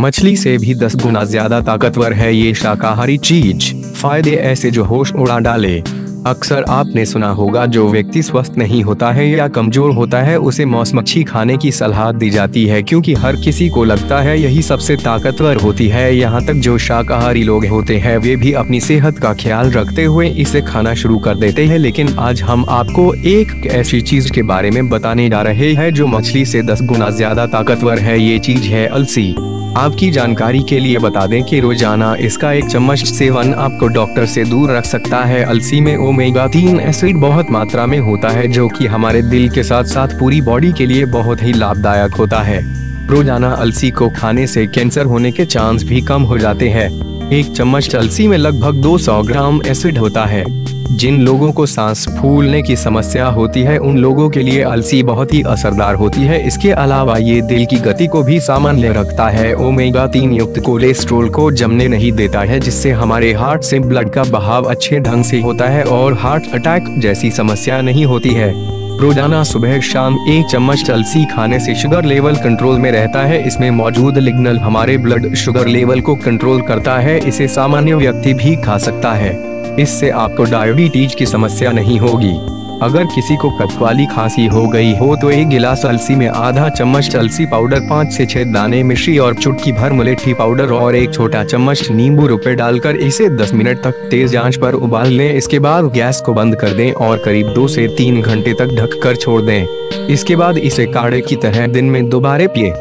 मछली से भी दस गुना ज़्यादा ताकतवर है ये शाकाहारी चीज़। फ़ायदे ऐसे जो होश उड़ा डाले। अक्सर आपने सुना होगा, जो व्यक्ति स्वस्थ नहीं होता है या कमज़ोर होता है, उसे मौस मच्छी खाने की सलाह दी जाती है, क्योंकि हर किसी को लगता है यही सबसे ताकतवर होती है। यहाँ तक जो शाकाहारी लोग होते हैं, वे भी अपनी सेहत का ख्याल रखते हुए इसे खाना शुरू कर देते हैं। लेकिन आज हम आपको एक ऐसी चीज़ के बारे में बताने जा रहे हैं, जो मछली से दस गुना ज़्यादा ताकतवर है। ये चीज़ है अलसी। आपकी जानकारी के लिए बता दें कि रोज़ाना इसका एक चम्मच सेवन आपको डॉक्टर से दूर रख सकता है। अलसी में ओमेगा तीन एसिड बहुत मात्रा में होता है, जो कि हमारे दिल के साथ साथ पूरी बॉडी के लिए बहुत ही लाभदायक होता है। रोज़ाना अलसी को खाने से कैंसर होने के चांस भी कम हो जाते हैं। एक चम्मच अलसी में लगभग 200 ग्राम एसिड होता है। जिन लोगों को सांस फूलने की समस्या होती है, उन लोगों के लिए अलसी बहुत ही असरदार होती है। इसके अलावा ये दिल की गति को भी सामान्य रखता है। ओमेगा तीन युक्त कोलेस्ट्रोल को जमने नहीं देता है, जिससे हमारे हार्ट से ब्लड का बहाव अच्छे ढंग से होता है और हार्ट अटैक जैसी समस्या नहीं होती है। रोज़ाना सुबह शाम एक चम्मच अलसी खाने से शुगर लेवल कंट्रोल में रहता है। इसमें मौजूद लिग्नल हमारे ब्लड शुगर लेवल को कंट्रोल करता है। इसे सामान्य व्यक्ति भी खा सकता है। इससे आपको डायबिटीज़ की समस्या नहीं होगी। अगर किसी को कथवाली खांसी हो गई हो तो एक गिलास अलसी में आधा चम्मच अलसी पाउडर, पाँच से छह दाने मिश्री और चुटकी भर मुलेठी पाउडर और एक छोटा चम्मच नींबू रुपए डालकर इसे 10 मिनट तक तेज आँच पर उबाल लें। इसके बाद गैस को बंद कर दें और करीब दो से तीन घंटे तक ढक कर छोड़ दें। इसके बाद इसे काढ़े की तरह दिन में दोबारा पिए।